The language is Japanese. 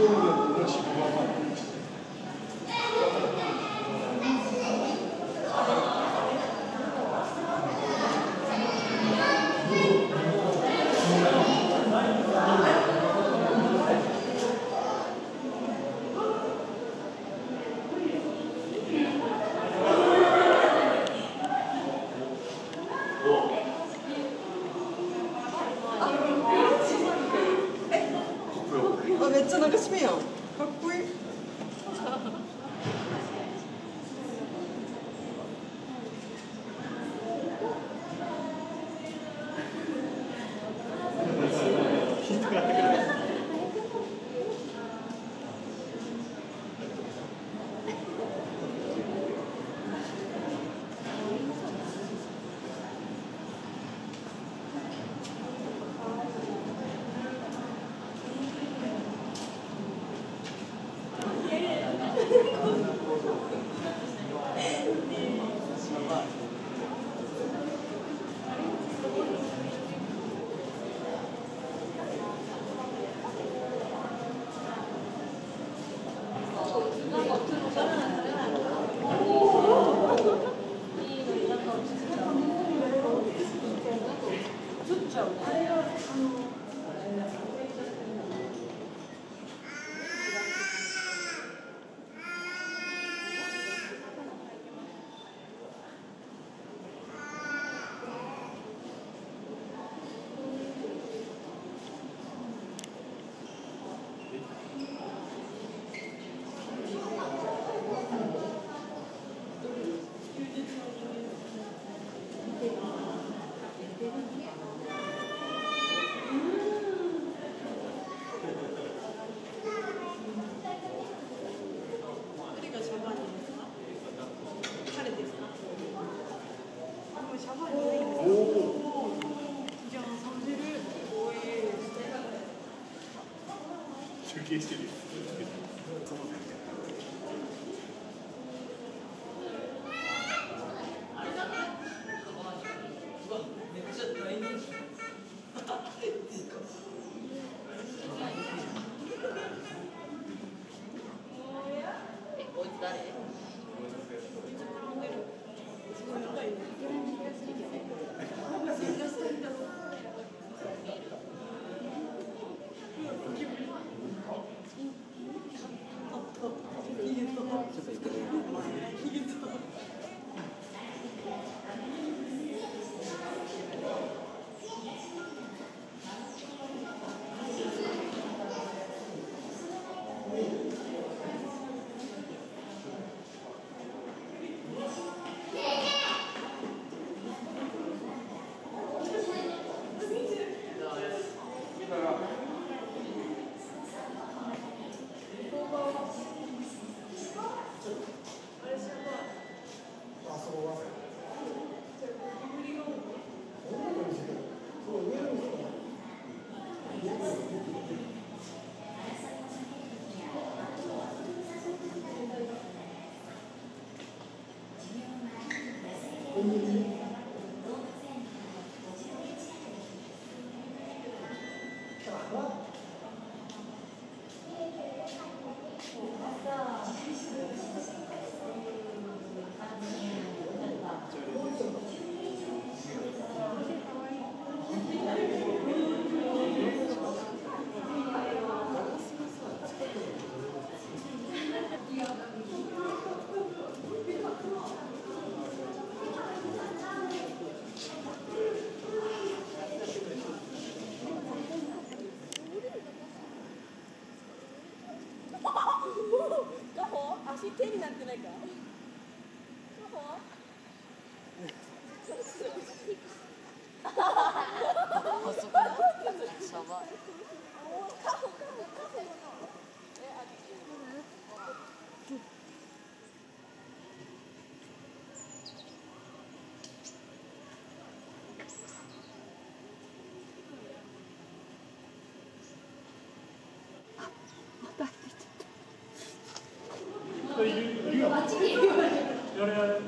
都有五个起步方法。係してるよ。 음. 足手になってないか Gloria